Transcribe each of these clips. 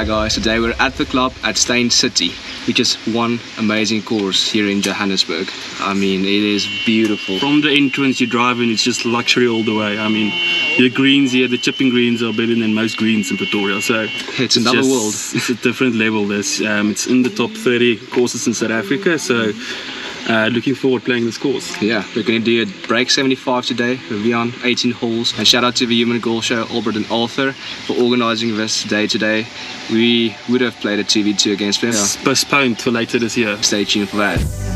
Back guys. Today we're at the club at Steyn City, which is one amazing course here in Johannesburg. I mean, it is beautiful. From the entrance you drive in, it's just luxury all the way. I mean, the greens here, the chipping greens are better than most greens in Pretoria. So It's another just- world. It's a different level. This um, it's in the top 30 courses in South Africa. So uh, looking forward playing this course. Yeah, we're going to do a break 75 today. We'll be on 18 holes. And shout out to the Human Goal Show, Albert and Arthur, for organizing this day today. We would have played a 2v2 against them. It's postponed for later this year. Stay tuned for that.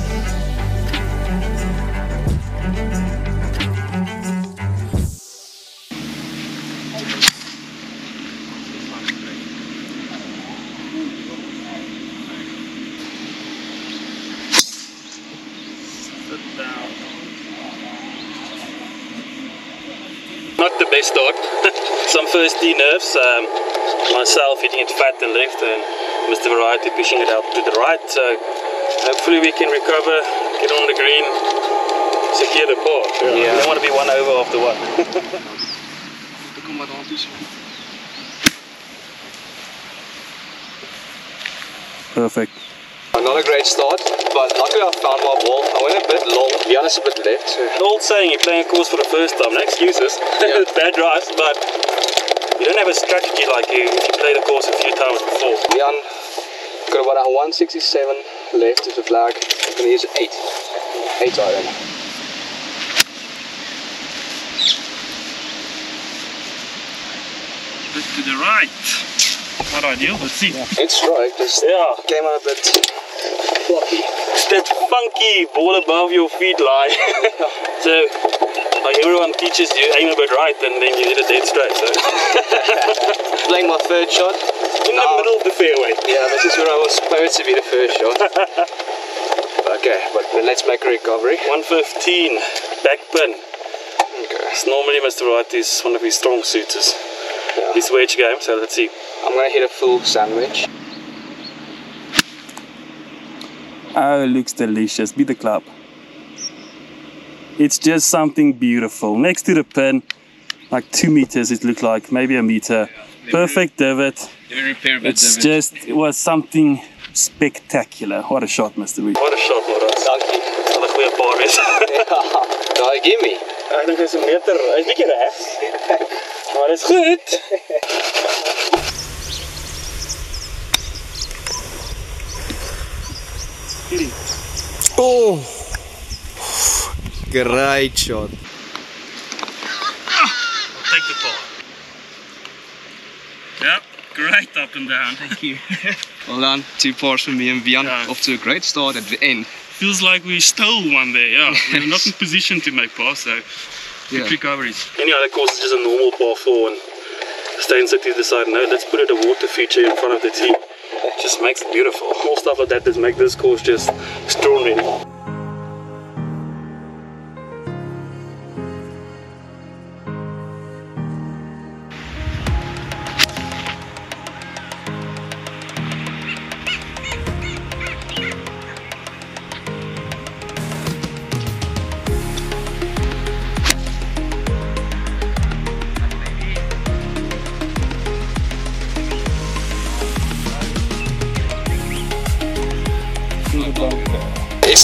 Not the start. Some first tee nerves. Um, myself hitting it fat and left, and Mr. Variety pushing it out to the right. So hopefully we can recover, get on the green, secure the par. Yeah. We don't want to be one over after one. Perfect. Not a great start, but luckily I found my ball. I went a bit long, Giannis a bit left. So An old saying, you're playing a course for the first time, no excuses. Yeah. Bad drives, but you don't have a strategy like you if you played the course a few times before. Jan got about a 167 left of the flag. I'm gonna use 8. 8 iron. Bit to the right. Not ideal, let's see. It's right, just Yeah. came out a bit floppy. It's that funky ball above your feet line. so, like everyone teaches you, aim a bit right and then you hit it dead straight. So, Playing my third shot. in the oh. middle of the fairway. Yeah, this is where I was supposed to be the first shot. okay, but let's make a recovery. 115, back pin. Okay. It's normally Mr. Wright is one of his strong suitors. Yeah. His wedge game, so let's see. I'm gonna hit a full sandwich. Oh, it looks delicious. Be the club. It's just something beautiful. Next to the pin, like two meters, it looked like maybe a meter. Perfect divot. It's just, it was something spectacular. What a shot, Mr. Reed. What a shot, Maurits. Dankie. Wat 'n goeie paar is. Daai gimme. Ah, Ek dink hy's 'n meter, hy's bietjie reg. Maar dit is goed. Oh! Great shot. Take the ball. Yep, great up and down. Thank you. Well done. Two pars from me and Vian. Yeah. Off to a great start at the end. Feels like we stole one there. Yeah, we're not in position to make pass, so Yeah. good recoveries. Any other course is just a normal par four, and Steyn City decided no, let's put it a water feature in front of the tee. Just makes it beautiful. More stuff like that that make this course just extraordinary.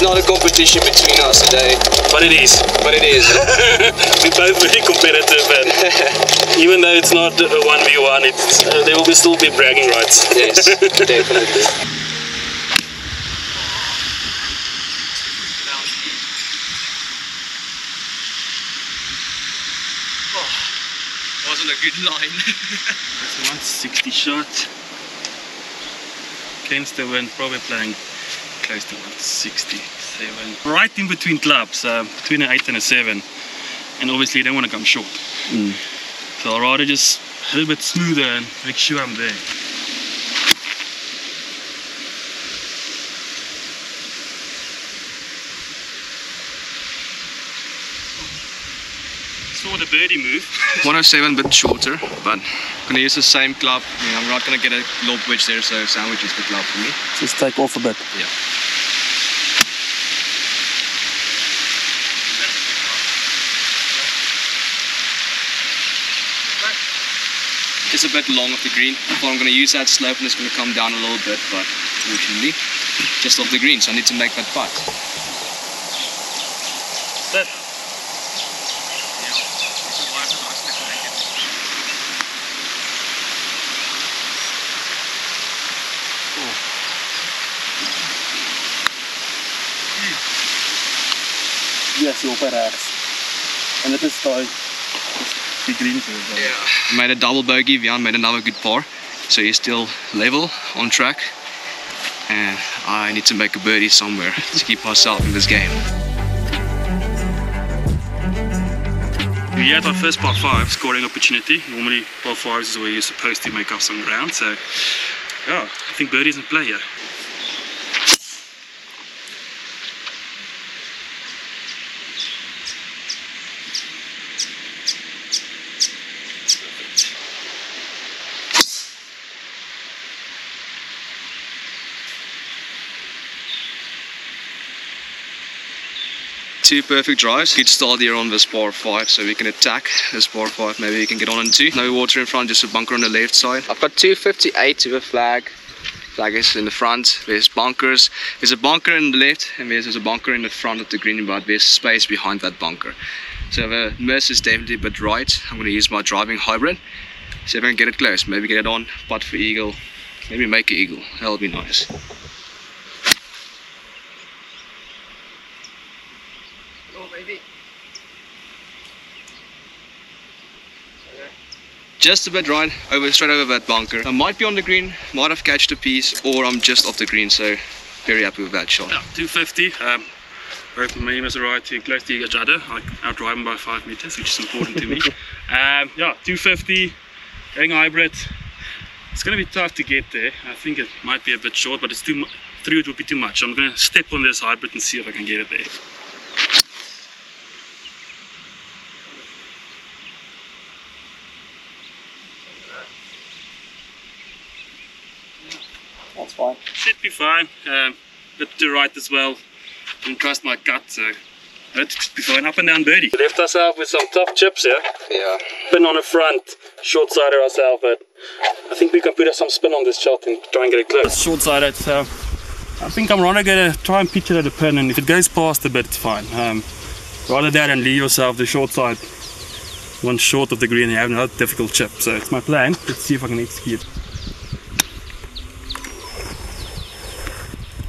It's not a competition between us today, But it is. but it is. We're both very competitive, and even though it's not a 1v1, it's, uh, there will be still be bragging rights. yes, definitely. Wasn't a good line. It's 160 shot. Against the wind, probably playing close to 167. Right in between clubs, uh, between an 8 and a 7. And obviously, you don't want to come short. So I'd rather just a little bit smoother and make sure I'm there. Birdie move. 107, bit shorter, but I'm gonna use the same club. I mean, I'm not gonna get a lob wedge there, so sandwich is the club for me. Just take off a bit. Yeah. just a bit long of the green. I thought I'm going to use that slope and it's going to come down a little bit, but fortunately, just off the green, so I need to make that putt. Sit. Ja, so op rechts. En dit is daai die green so. Yeah. Made a double bogey, Vian made another good par, so he's still level, on track. And I need to make a birdie somewhere to keep myself in this game. We had our first par five scoring opportunity. Normally par fives is where you're supposed to make up some ground. So yeah, I think birdie's in play here. Two perfect drives. Good start here on this par 5, so we can attack this par 5. Maybe we can get on in two. No water in front, just a bunker on the left side. I've got 258 to the flag. Flag is in the front. There's bunkers. There's a bunker in the left, and there's a bunker in the front of the green, but there's space behind that bunker. So the miss is definitely a bit right. I'm going to use my driving hybrid. See if I can get it close. Maybe get it on, putt for eagle. Maybe make an eagle. That'll be nice. Just a bit right over straight over that bunker i might be on the green might have catched a piece or i'm just off the green so very happy with that shot Yeah, 250. Um, both me Mr. Right too close to each other. I outdrive him by five meters, which is important to me. Um, yeah, 250, going hybrid. It's going to be tough to get there. I think it might be a bit short, but it's too through it would be too much. I'm going to step on this hybrid and see if I can get it there. that's fine Should be fine. Um, bit to right as well. Didn't trust my gut, so that should be fine. Up and down birdie. Left ourselves with some tough chips here. yeah Spin on the front, short sided ourselves, but I think we can put some spin on this shot and try and get it close. Short sided, so I think I'm rather gonna try and pitch it at the pin, and if it goes past a bit, it's fine. Um, rather that and leave yourself the short side one short of the green, you have another difficult chip. So it's my plan. Let's see if I can execute.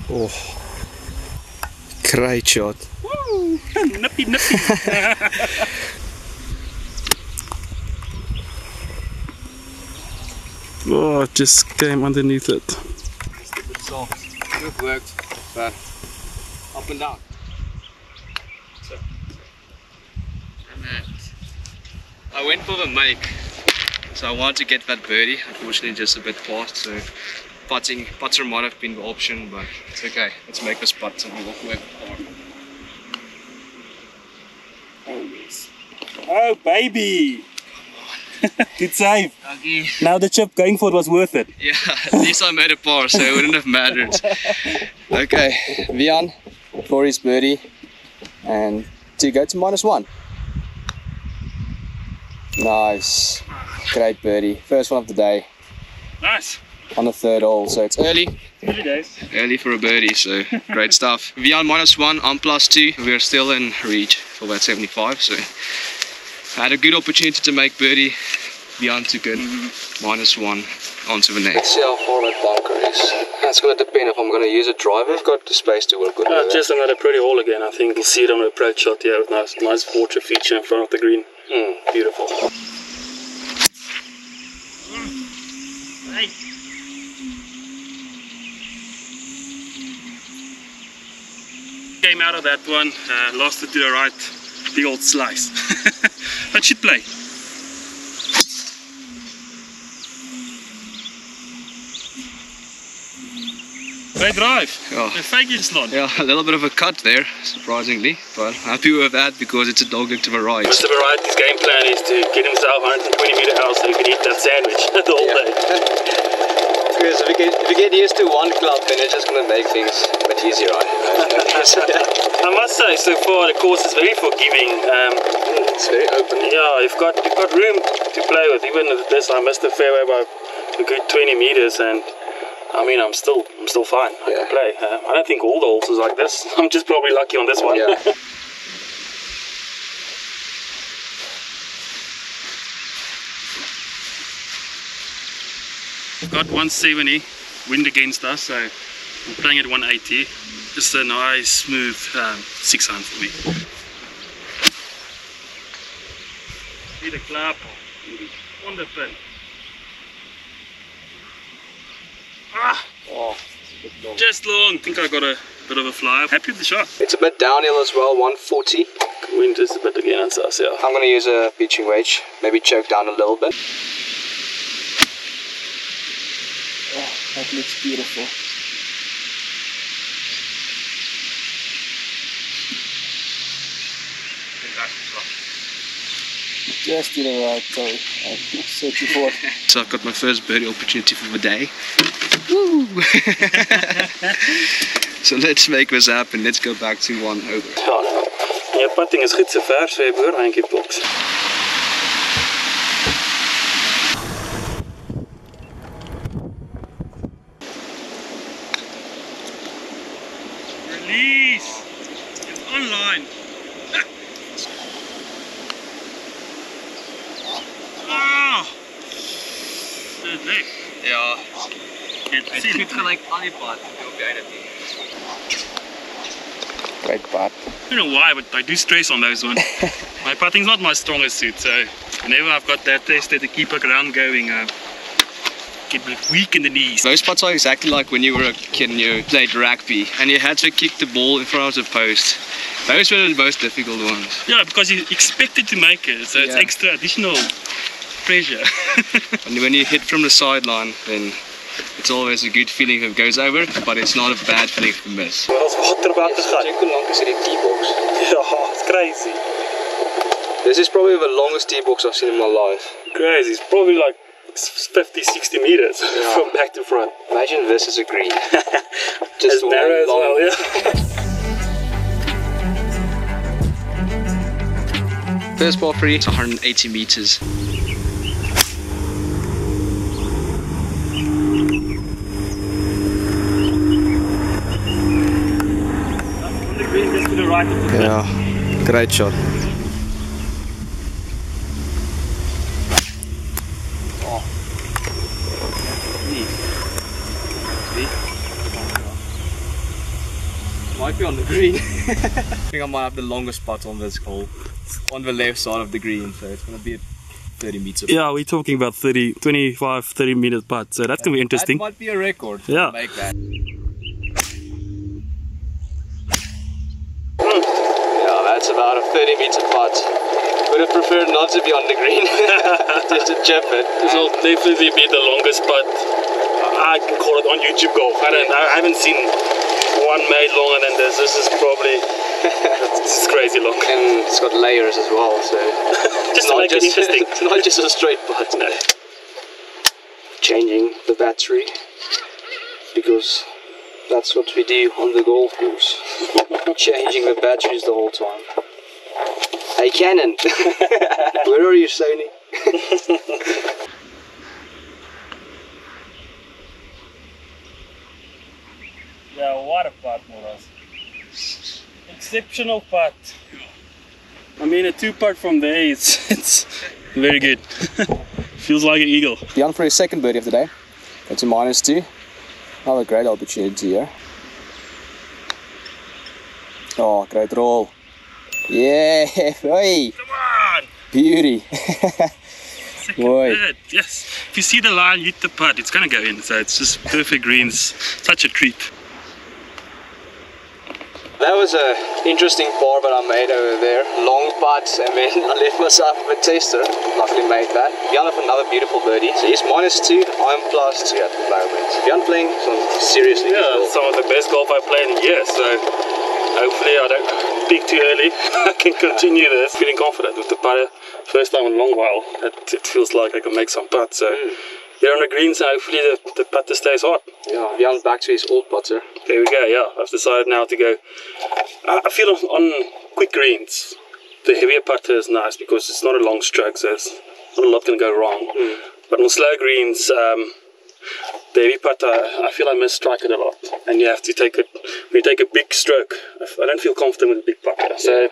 Oh great shot Woo! nippy nippy. oh, it just came underneath it. just a bit soft could have worked but uh, up and down so and that i went for the make so i wanted to get that birdie unfortunately just a bit past so putting putter might have been the option but it's okay let's make this putt and we'll walk away. Oh yes. Oh baby! Good save. Okay. Now the chip going for it was worth it. Yeah, at least I made a par, so it wouldn't have mattered. Okay, Vian for his birdie, and to go to minus one. Nice, great birdie. First one of the day Nice. On the third hole, so it's early, Early days. early for a birdie, so great stuff. Vian minus one, I'm plus two. We're still in reach for about 75, so I had a good opportunity to make birdie. Vian took it, minus one, on to the next. Let's See how far that bunker is. That's going to depend if I'm going to use a driver. I've got the space to work with. Uh, just another pretty hole again. I think you'll see it on the approach shot here with nice, nice water feature in front of the green. Mm, beautiful. Came out of that one, uh, lost it to the right, the old slice. but should play. Great drive. Ja. Een feitje slot. Yeah, a little bit of a cut there, surprisingly, but happy with that because it's a dog leg to the right. Mr. Variety's game plan is to get himself 120 meter out so he can eat that sandwich the whole Yeah. day. Because if you, get, if you get used to one club, then it's just going to make things a bit easier, right? I must say, so far the course is very forgiving. Um, it's very open. yeah, you've got you've got room to play with. Even this, I missed the fairway by a good 20 meters, and I mean, I'm still I'm still fine. I Yeah. can play. Uh, I don't think all the holes is like this. I'm just probably lucky on this one. Yeah. Got 170 wind against us, so I'm playing at 180. Just a nice, smooth um, six iron for me. See the clap on the pin. Ah, Oh, just long. I think I got a bit of a fly. Happy with the shot. it's a bit downhill as well, 140. Wind is a bit against us, yeah. I'm going to use a pitching wedge, maybe choke down a little bit. Oh, that looks beautiful. Just in the right time. I'm searching for it. So I've got my first birdie opportunity for the day. Woo! so let's make this happen. Let's go back to one over. Ja, je putting is goed so ver, so jy behoort eintjie boks. Gelijk aan die pad. Op jij dat. Great part. I don't know why, but I do stress on those ones. my putting's not my strongest suit, so whenever I've got that test to keep a ground going, uh, get weak in the knees. Those spots are exactly like when you were a kid and you played rugby and you had to kick the ball in front of the post. Those were the most difficult ones. Yeah, because you expected to make it, so it's extra additional pressure. And when you hit from the sideline, then it's always a good feeling if it goes over, but it's not a bad feeling if it miss. Als waterwater gaat. hoe lang is die T-box? Ja, it's crazy. This is probably the longest T-box I've seen in my life. Crazy. It's probably like 50, 60 meters from back to front. Imagine this is a green. Just As narrow as well, yeah. First ball free, it's 180 meters. On the green, just to the right of the Yeah, great shot. Might be on the green. I think I might have the longest putt on this hole. On the left side of the green, so it's gonna be a 30 meters. Yeah, we're talking about 30, 25, 30 minute putt, so that's gonna be interesting. That might be a record. Yeah. Make that. Yeah, that's about a 30 meter putt. Would have preferred not to be on the green, just to chip it. This will definitely be the longest putt. Uh, I can call it on YouTube golf. I don't. I haven't seen one made longer than this. This is probably this is crazy long. And it's got layers as well, so Just to make it interesting. it's not just a straight putt. No. Changing the battery because that's what we do on the golf course. Changing the batteries the whole time. Hey Canon, where are you, Sony? Yeah, what a putt, Moras. Exceptional putt. I mean, a two putt from there, it's, it's very good. Feels like an eagle. Jan for his second birdie of the day. Go to minus two. Another great opportunity here. Oh, great roll. Yeah, hey, Come on! beauty. Second Boy. bird, yes. If you see the line, hit the putt, it's gonna go in. So it's just perfect greens. Such a treat. That was an interesting par that I made over there. Long putt, and then I left myself with a taster. Luckily made that. Jan have another beautiful birdie. So he's minus two, I'm plus two at the moment. Jan playing some seriously Yeah, golf. some of the best golf I've played in years. So hopefully I don't peak too early. I can continue this. Feeling confident with the putter. First time in a long while. It, it feels like I can make some putts. So here on the greens, hopefully the, the putter stays hot. Yeah, Jan's back to his old putter. There we go. Yeah, I've decided now to go. I I feel on, on quick greens, the heavier putter is nice because it's not a long stroke, so it's not a lot can go wrong. But on slow greens, um, the heavy putter, I feel I miss strike it a lot, and you have to take it. You take a big stroke, I don't feel confident with big putter. So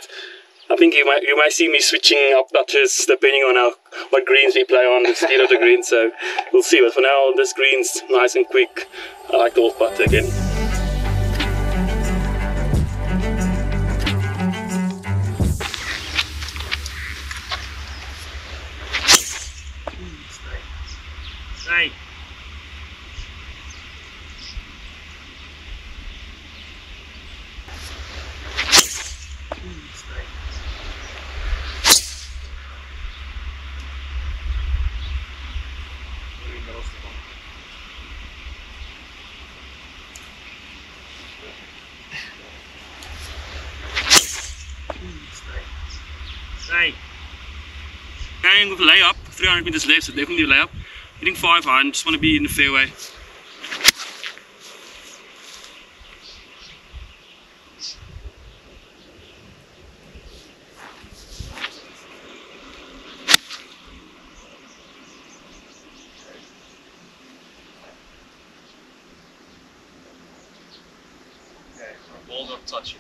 I think you might you might see me switching up putters depending on how what greens we play on, the speed of the green. So we'll see. But for now, this green's nice and quick. I like the off putter again. 300 meters left, so definitely a layup. Hitting five iron, just want to be in the fairway.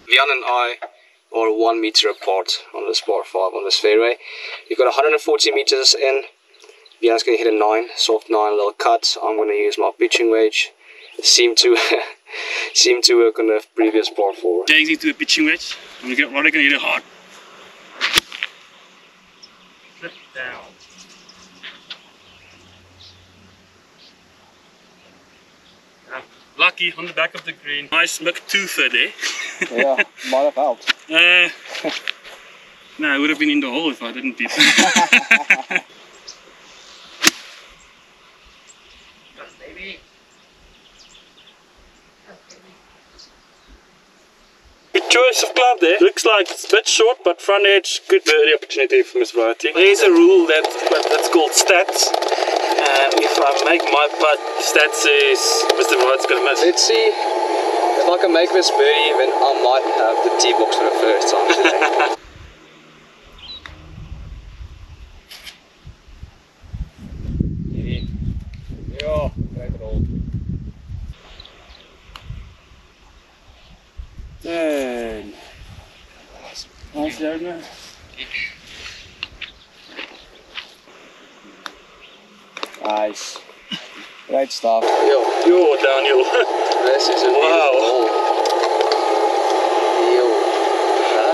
Leon and I are one meter apart this par five on this fairway. You've got 140 meters in. Leon's going to hit a nine, soft nine, a little cut. I'm going to use my pitching wedge. Seem to seem to work on the previous par four. Jags into a pitching wedge. I'm gonna get Roderick gonna hit it hard. Sit down. Lucky on the back of the green. Nice McToother there. Yeah, might have helped. Uh, no, it would have been in the hole if I didn't beat him. Good choice of club there. Looks like it's a bit short, but front edge, good birdie opportunity for Miss Variety. There's a rule that that's called stats. And if I make my putt, stats is Mr. Variety's gonna miss. Let's see if I can make this birdie, then I might have the tee box for the first time today. Yeah, great roll. Ten. Nice there. Nice. Great stuff. Yo, Yo, Daniel. this is a Wow. Yo.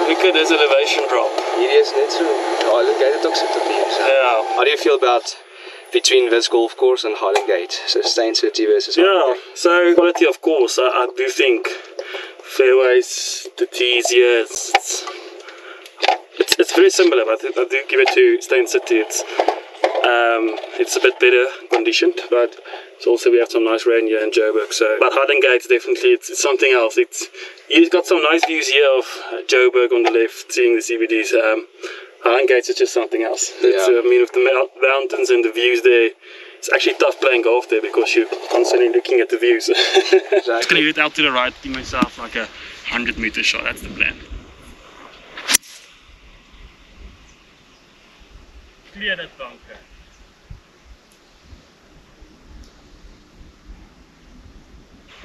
Look at this elevation drop. Hierdie is net so Highland Gate het ook so te weer. So. Yeah. How do you feel about between this golf course and Highland Gate? So Steyn City versus Yeah, so quality of course, I, I do think fairways, the tees it's, it's, it's, it's very similar, but I do give it to Steyn City. It's, um, it's a bit better conditioned, but it's also we have some nice rain here in Joburg. So, but Highland Gate definitely it's, it's something else. It's you've got some nice views here of Joburg on the left, seeing the CBDs. Um, Highland Gate is just something else. It's, Yeah. uh, I mean, with the mountains and the views there, it's actually tough playing golf there because you're constantly looking at the views. Just gonna hit out to the right, give myself like a hundred meter shot. That's the plan. Clear that bunker.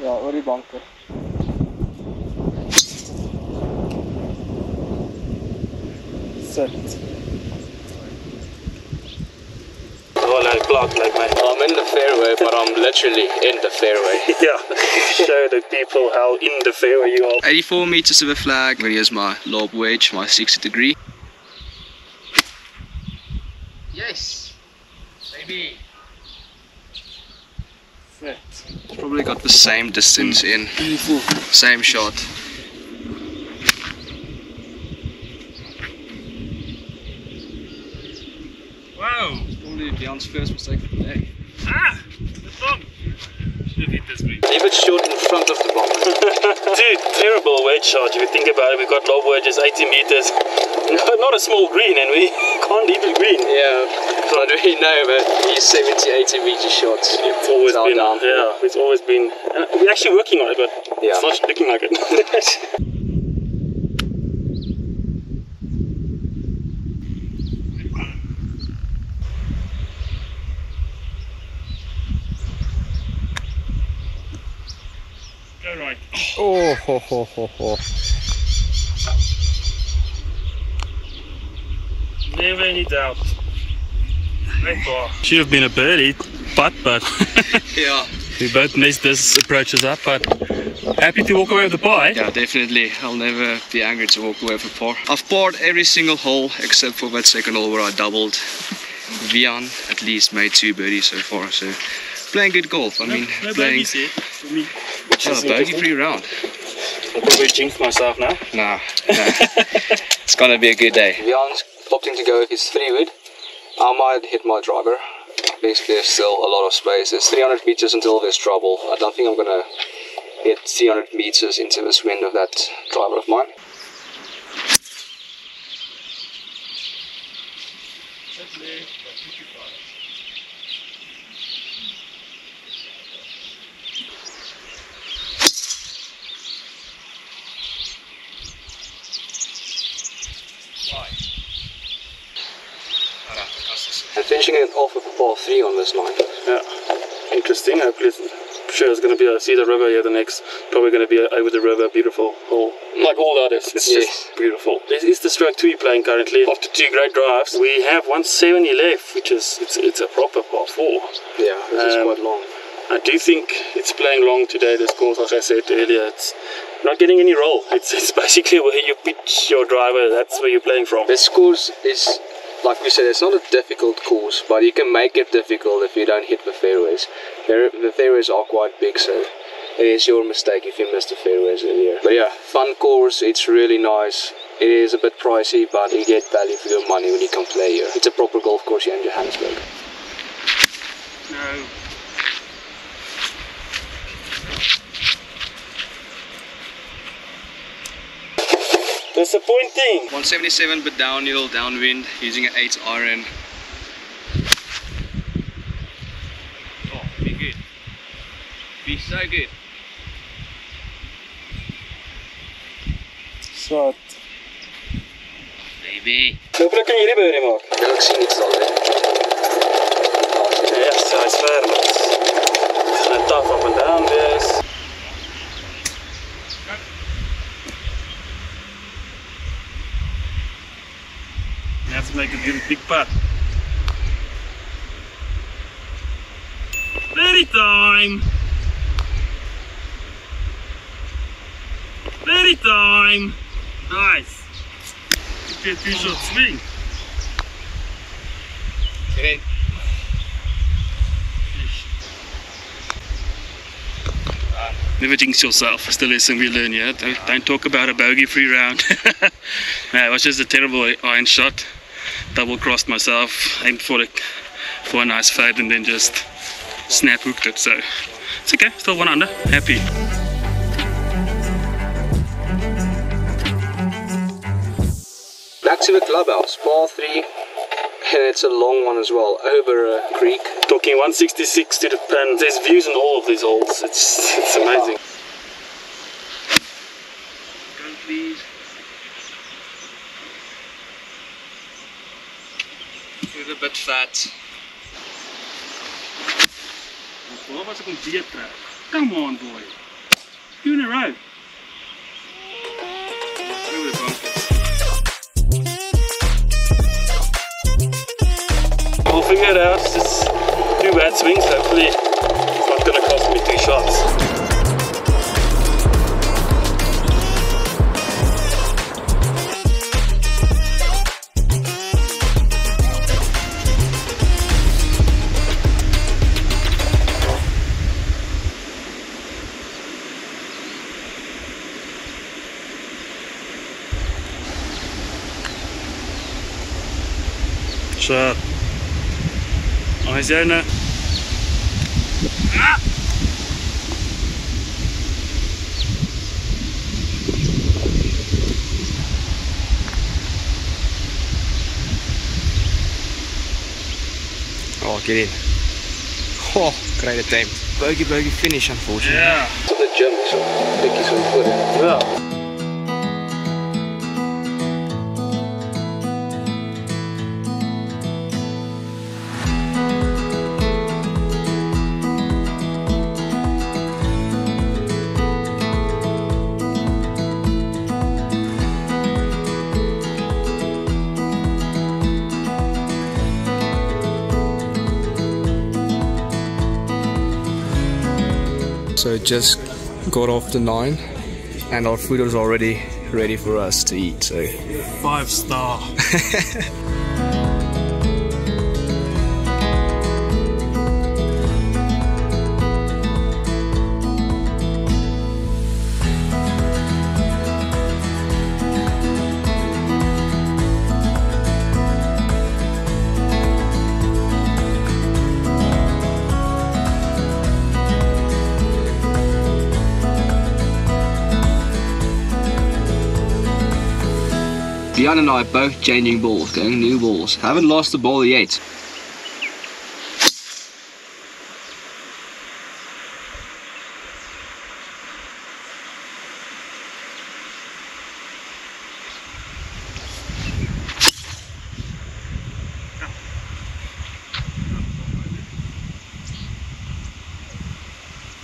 Ja, oor die banker. Sit. Oh, like block, like my. I'm in the fairway, but I'm literally in the fairway. Yeah, show the people how in the fairway you are. 84 meters to the flag. Here's my lob wedge, my 60 degree. Yes, baby. Sit. It's probably got the same distance in, Beautiful. same shot. Wow. Probably Leon's first mistake for the day. Ah, the bomb. Should have hit this week. Leave it short in front of the bomb. Dude, terrible wedge shot. If you think about it, we've got lob wedges 80 meters. Not a small green, and we can't leave it green. yeah, but we know that these 70, 80 meter shots. It's always Down, been, down. yeah, it's always been. And we're actually working on it, but Yeah. it's not looking like it. Go right. Oh, ho, ho, ho, ho. Never any doubt. Great bar. Should have been a birdie, but but Yeah. we both messed this approaches up. But happy to walk away with the pie. Yeah, definitely. I'll never be angry to walk away with a par. I've parred every single hole except for that second hole where I doubled. Vian at least made two birdies so far, so playing good golf. I mean, no playing bogeys here for me. Which oh, is bogey free round. I'll probably jinx myself now. Nah, nah. it's gonna be a good day. Vian's opting to go with his three wood. I might hit my driver. Basically, there's still a lot of space. There's 300 meters until there's trouble. I don't think I'm gonna hit 300 meters into this wind of that driver of mine. Finishing it off with a par 3 on this line. Yeah, interesting. Hopefully, I'm sure it's going to be I see the river here. The next, probably going to be over the river. Beautiful hole, like all the others. It's Yes. just beautiful. This is the stroke two playing currently. After two great drives, we have 170 left, which is it's, it's a proper par four. Yeah, this is Um, quite long. I do think it's playing long today. This course, as I said earlier, it's not getting any roll. It's, it's basically where you pitch your driver. That's where you're playing from. This course is, like we said, it's not a difficult course, but you can make it difficult if you don't hit the fairways. The fairways are quite big, so it is your mistake if you miss the fairways earlier. But yeah, fun course. It's really nice. It is a bit pricey, but you get value for your money when you come play here. It's a proper golf course here in Johannesburg. No. Disappointing. 177 but downhill, downwind, using an 8 iron. Oh, be good. Be so good. Shot. Baby. Hopelijk kan jullie birdie maken. Ja, ik zie niets al. hè. Yes, hij is ver, maar het is een tough up and down this. You have to make a good big putt. Very time. Very time. Nice. A two shot swing. Okay. Never jinx yourself. It's the lesson we learn, yeah. Don't, don't talk about a bogey free round. no, it was just a terrible iron shot. Double crossed myself, aimed for it for a nice fade, and then just snap hooked it. So it's okay. Still one under. Happy. Back to the clubhouse, par 3. And it's a long one as well, over a creek. Talking 166 to the pen. There's views on all of these holes. It's it's amazing. Go please. With a bit fat. Waar was ek om weer trek? Come on boy. Two in a row. Really we'll figure it out. It's just two bad swings. Hopefully, it's not going to cost me two shots. is uh, Arizona. Ah! Oh, get in. Oh, great attempt. Bogey bogey finish, unfortunately. Yeah. To the jump, so, Vicky's on foot. Yeah. Just got off the nine and our food was already ready for us to eat. So Five star. Dion and I both changing balls, going new balls. Haven't lost the ball yet.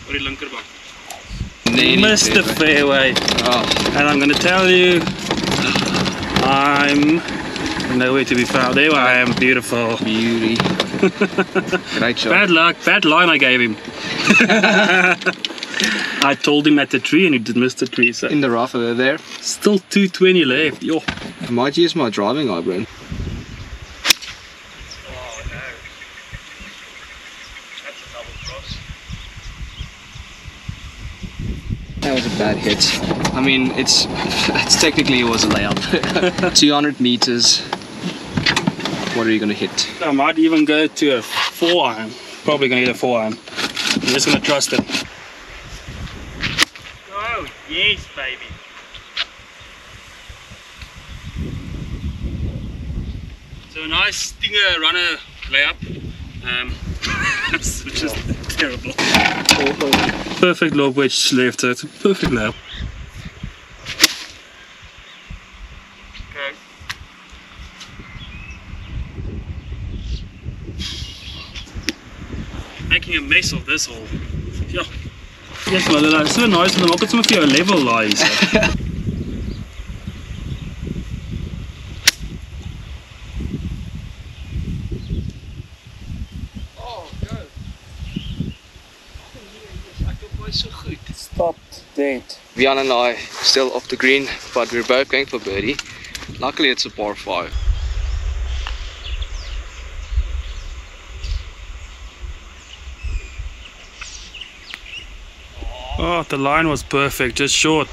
Wat die linkerbak. Nee, Missed the fairway. Oh, And I'm gonna tell you, I'm nowhere to be found. There I am, beautiful. beauty. Great shot. Bad luck, bad line I gave him. I told him at the tree and he did miss the tree, so In the rough over there. still 220 left. Yo. I might use my driving eye, Brent. That was a bad hit. I mean, it's it's technically it was a layup. 200 meters. What are you gonna hit? I might even go to a four iron. Probably gonna get a four iron. I'm just gonna trust it. Oh, yes, baby. So a nice stinger runner layup. Um, which is terrible. Perfect lob wedge left, so perfect layup. Okay. Making a mess of this hole. Ja. Yes, maar dat is so nice, dan maak dit sommer vir jou 'n level laai. Stopped dead. Vian and I still off the green, but we're both going for birdie. Luckily, it's a par five. Oh, the line was perfect, just short.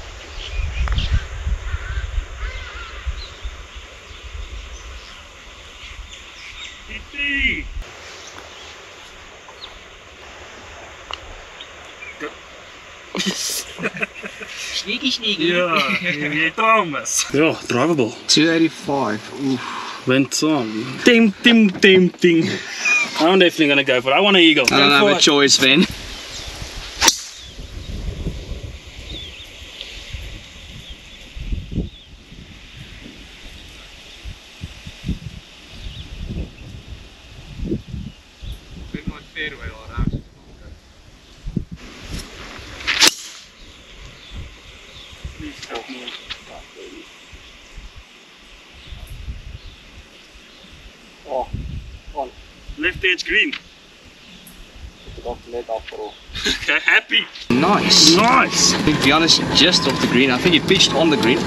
Sneaky, sneaky. Ja, jy Thomas. Ja, drivable. 285. Oof. Went on. Tim, tim, tim, tim. I'm definitely gonna go for it. I want an eagle. I don't Go have a it. choice then. Nice. Nice. I think Giannis just off the green. I think he pitched on the green.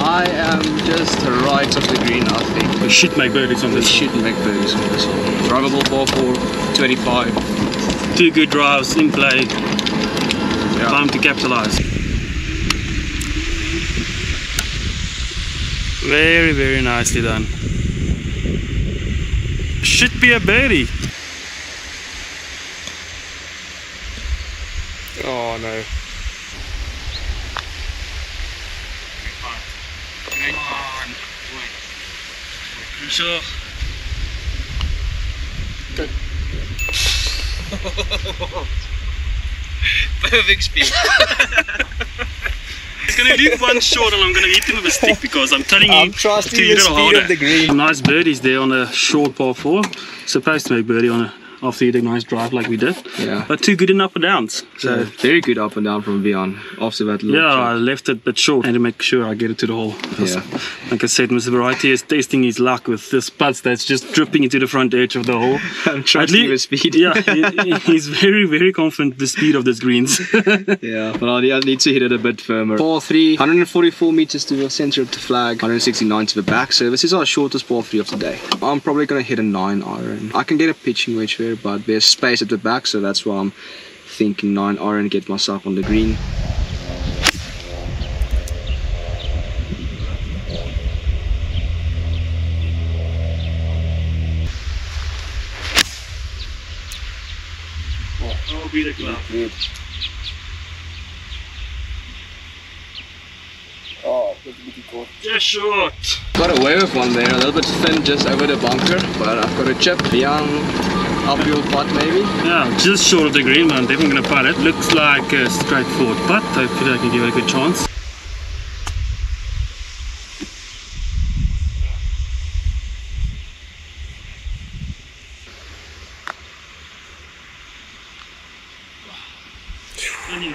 I am just right off the green, I think. We should make birdies on We this. shouldn't make birdies on this one. Drivable ball for 25. Two good drives in play. Yeah. Time to capitalize. Very, very nicely done. Should be a birdie. Oh no. Sure. Good. Perfect speed. He's gonna leave one short and I'm gonna hit him with a stick because I'm telling I'm you trusting to the hit it harder. the green. Nice birdies there on a short par four. Supposed to make birdie on a after hitting a nice drive like we did. Yeah. But two good in up and downs. So So very good up and down from Vian after that little yeah, I left it a bit short and to make sure I get it to the hole. Yeah. Like I said, Mr. Variety is testing his luck with this putts that's just dripping into the front edge of the hole. I'm trusting lea- the speed. yeah, he- he's very, very confident the speed of this greens. Yeah, but I need, to hit it a bit firmer. Par 3, 144 meters to the center of the flag, 169 to the back. So this is our shortest par 3 of the day. I'm probably going to hit a 9 iron. I can get a pitching wedge there, but there's space at the back, so that's why I'm thinking 9 iron, get myself on the green. Oh, be the club. Oh, Just short. Got away with one there, a little bit thin just over the bunker, but I've got a chip. Young uphill putt maybe. Yeah, just short of the green, but I'm definitely gonna putt it. Looks like a straightforward putt. Hopefully I can give it a good chance.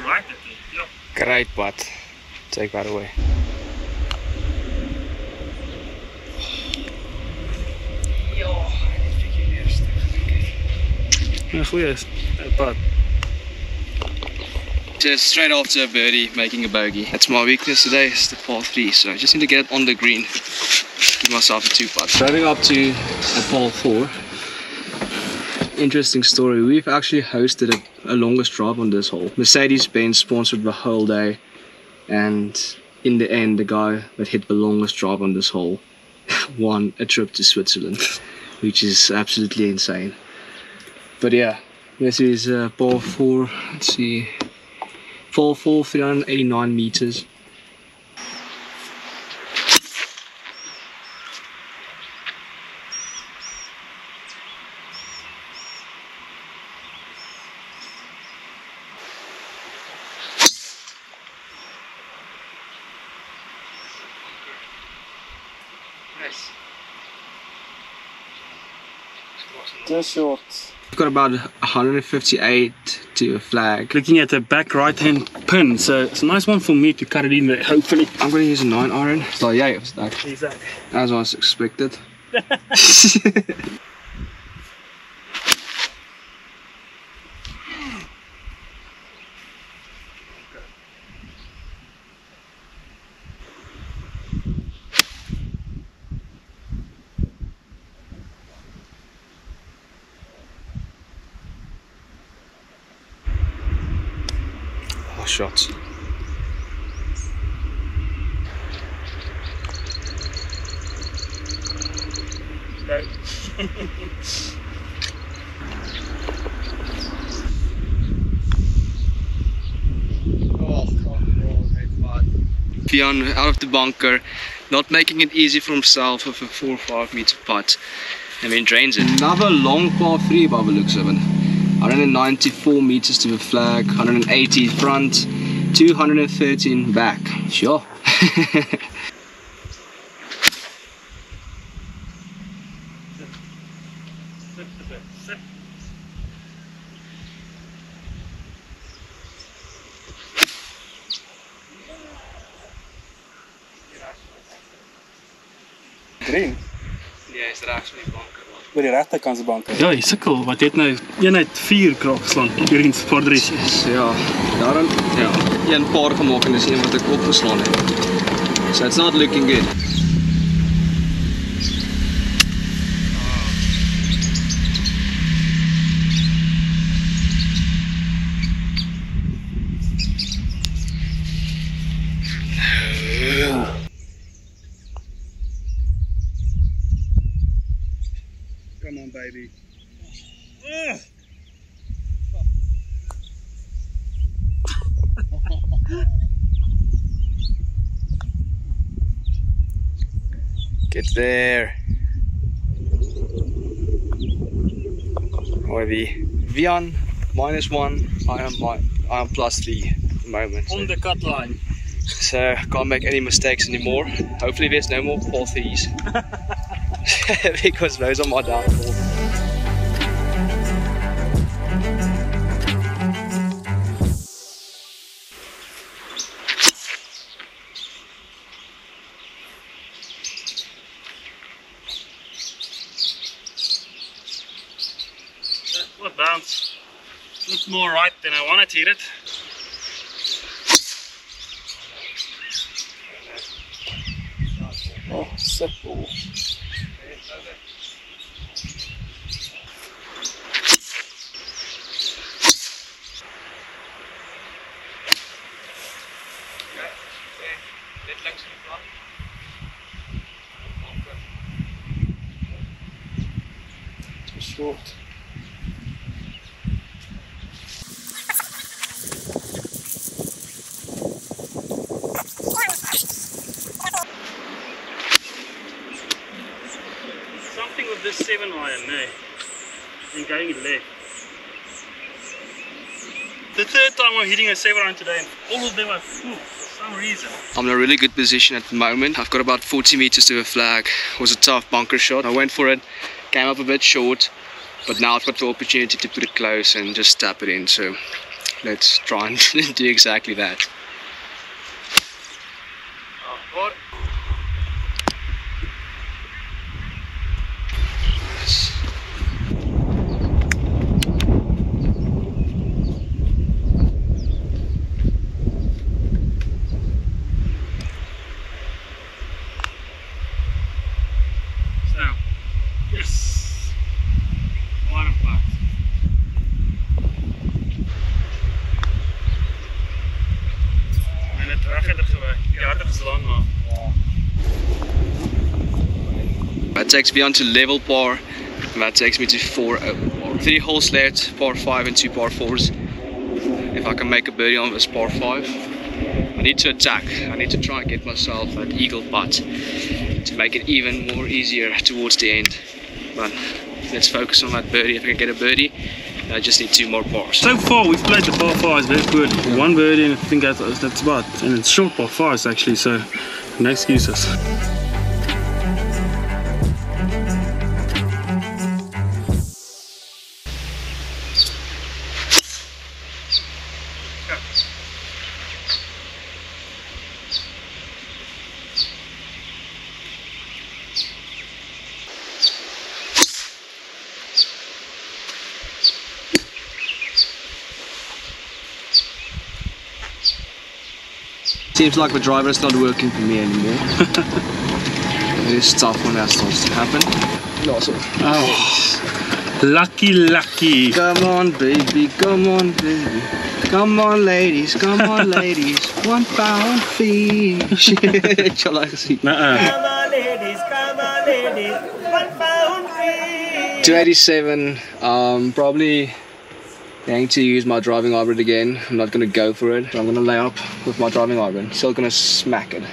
right yeah. Great putt. Take that away. Ja, goeie putt. Just straight after a birdie, making a bogey. That's my weakness today, it's the par 3. So I just need to get on the green. Give myself a 2 putt. Driving up to a par 4. Interesting story. We've actually hosted a, a longest drive on this hole. Mercedes Benz sponsored the whole day, and in the end, the guy that hit the longest drive on this hole won a trip to Switzerland, which is absolutely insane. But yeah, this is uh, par 4. Let's see. Par 4, 389 meters. Nice. Just short. Got about 158 to a flag. Looking at the back right hand pin, so it's a nice one for me to cut it in there, hopefully. I'm gonna use a 9 iron. So yeah, it was like Exactly. as I was expected. Shots. Out of the bunker, not making it easy for himself with a 4 or 5 meter putt. I mean, drains it. Another long par 3 by the looks of it. 194 meters to the flag, 180 front, 213 back. Sure. Green, Ja, is rechts van die die regterkant se bank. Ja, hy sukkel, wat het nou eenheid 4 krag geslaan. Greens voor 3. ja, daarom ja, een paar gemaak en dis een wat ek opgeslaan het. So it's not looking good. There. Or the Vian minus one, I am my I am plus three at the moment. On the cut line. So can't make any mistakes anymore. Hopefully there's no more par threes. because those are my downfall. What bounce? Looks more right than I wanted to hit it. Oh, simple. Short. Something with this 7 iron, no. And going left. The third time I'm hitting a 7 iron today all of them are full for some reason. I'm in a really good position at the moment. I've got about 40 meters to the flag. It was a tough bunker shot. I went for it, came up a bit short, but now I've got the opportunity to put it close and just tap it in. So let's try and do exactly that. What? So, yes. One of us. En het regter gewerkt. Die harder is lang maar. Takes me on to level par. And that takes me to four, uh, three holes left, par five and two par fours. If I can make a birdie on this par five, I need to attack. I need to try and get myself an eagle putt to make it even more easier towards the end. But let's focus on that birdie. If I can get a birdie, I just need two more pars. So far, we've played the par fives very good. One birdie, and I think that's, that's about. And it's short par fives actually, so no excuses. Seems like the driver is not working for me anymore. it is tough when that starts to happen. Awesome. Oh, lucky, lucky. Come on, baby, come on, baby. Come on, ladies, come on, ladies. One pound fish. Shall I see? Come on, ladies, come on, ladies, one pound fee. 287. Um, probably going to use my driving iron again. I'm not going to go for it. I'm going to lay up with my driving iron. Still going to smack it.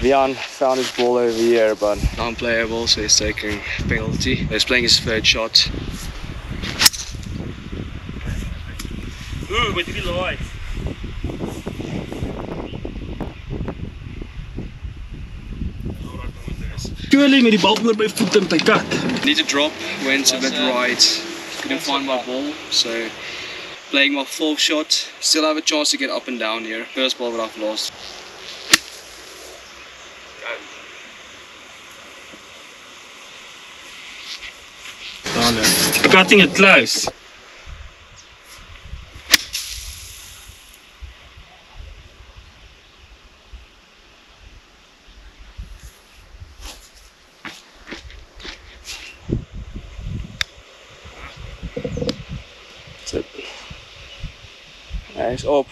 Vian found his ball over here, but unplayable, so he's taking penalty. He's playing his third shot. Ooh, met die laai. Curly met die bal oor my voet in my kat. Need to drop, went a bit right, couldn't find my ball, so playing my fourth shot. Still have a chance to get up and down here. First ball that I've lost. Cutting it close. Hij is op.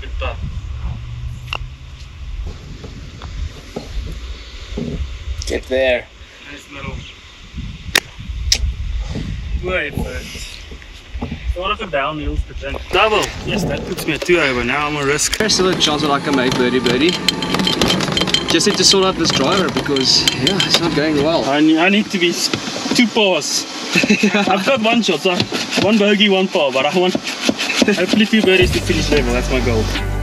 Good putt. Get there. Nice middle. Two over first. Sort of a downhill, but then double. Yes, that puts me at two over. Now I'm a risk. There's still a chance that I can make birdie birdie. Just need to sort out this driver because yeah, it's not going well. I need, I need to be two pars. I've got one shot, so one bogey, one par, but I want hopefully two birdies to finish level. That's my goal.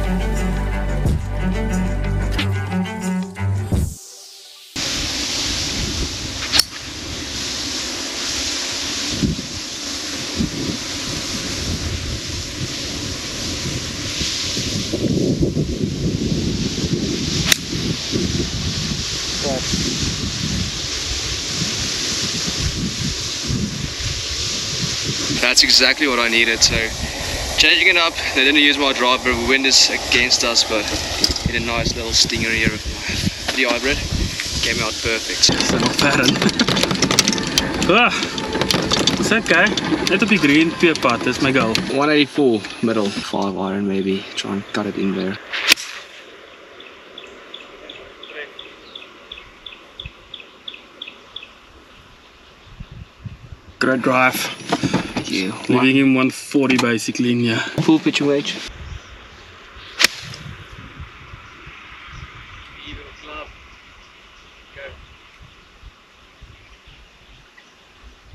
That's exactly what I needed. So changing it up, they didn't use my driver. The wind is against us, but hit a nice little stinger here with the hybrid. Came out perfect. So nog verren. ah, it's okay. Net op be green, twee pad, dis my goal. 184 middle, five iron maybe. Try and cut it in there. Great drive. Yeah, Leaving him 140 basically in here. full pitch wedge.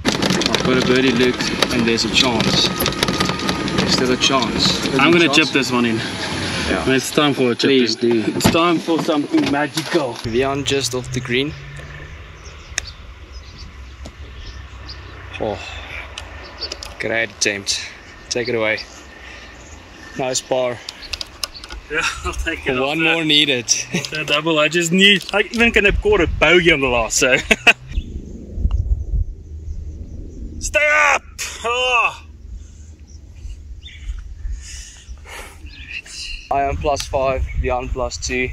I've got a birdie look and there's a chance. There's still a chance. There's I'm a gonna chance. chip this one in. Yeah. And it's time for a chip Please in. do. It's time for something magical. Vian just off the green. Oh, great attempt. Take it away. Nice par. Yeah, I'll take it. One more needed. A double. I just need. I even can have caught a bogey on the last. So. Stay up. Ah! Oh. I am plus five, Vian plus two.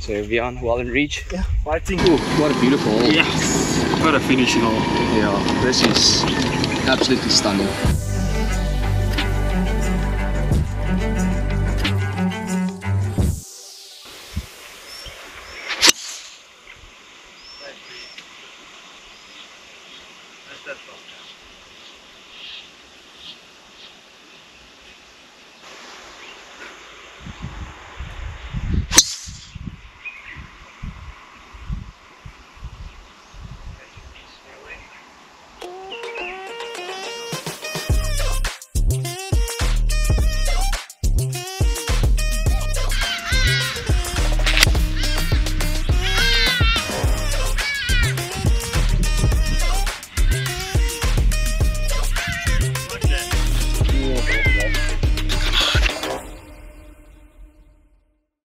So Vian well in reach. I think. Ooh, what a beautiful hole. Yes. What a finishing hole. Yeah, this is absolutely stunning.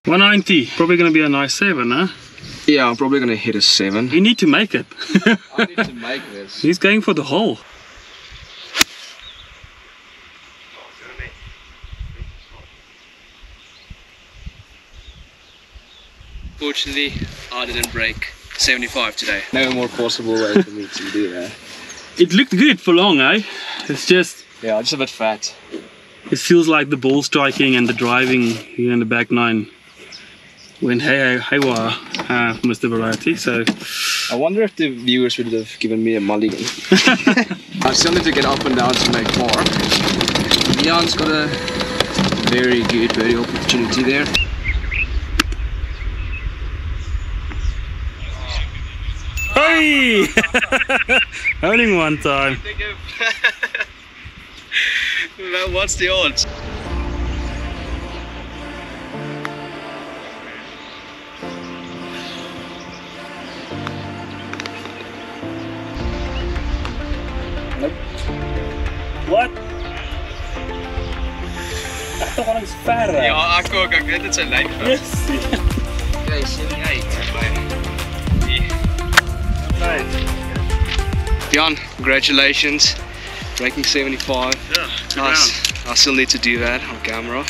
One ninety. Probably gonna be a nice seven, huh? Yeah, I'm probably gonna hit a seven. You need to make it. I need to make this. He's going for the hole. Fortunately, I didn't break 75 today. No more possible way for me to do that. It looked good for long, eh? It's just Yeah, just a bit fat. it feels like the ball striking and the driving here in the back nine went hey hey haywire, uh, Mr. Variety. So I wonder if the viewers would have given me a mulligan. I still need to get up and down to make more. Leon's got a very good birdie opportunity there. hey, only one time. What's the odds? What? Ek tog al eens ver. Ja, ek ook. Ek weet dit sy lyk. Yes. Okay, 78. Right. Jan, congratulations. Breaking 75. Yeah, Nice. round. I still need to do that on camera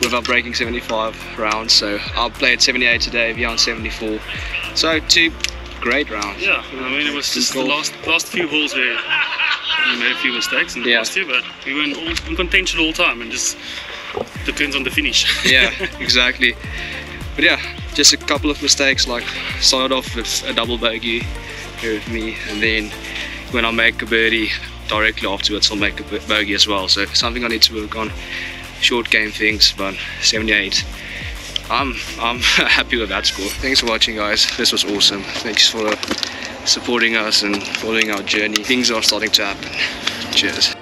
without breaking 75 rounds. So I'll play at 78 today, Jan 74. So two great rounds. Yeah, I mean it was just the last last few holes where we made a few mistakes in the yeah. past year, but we were in, all, in contention all the time and just depends on the finish. yeah, exactly. But yeah, just a couple of mistakes, like started off with a double bogey here with me, and then when I make a birdie directly afterwards, I'll make a bogey as well. So something I need to work on, short game things, but 78. I'm, I'm happy with that score. Thanks for watching guys, this was awesome. Thanks for supporting us and following our journey. Things are starting to happen. Cheers.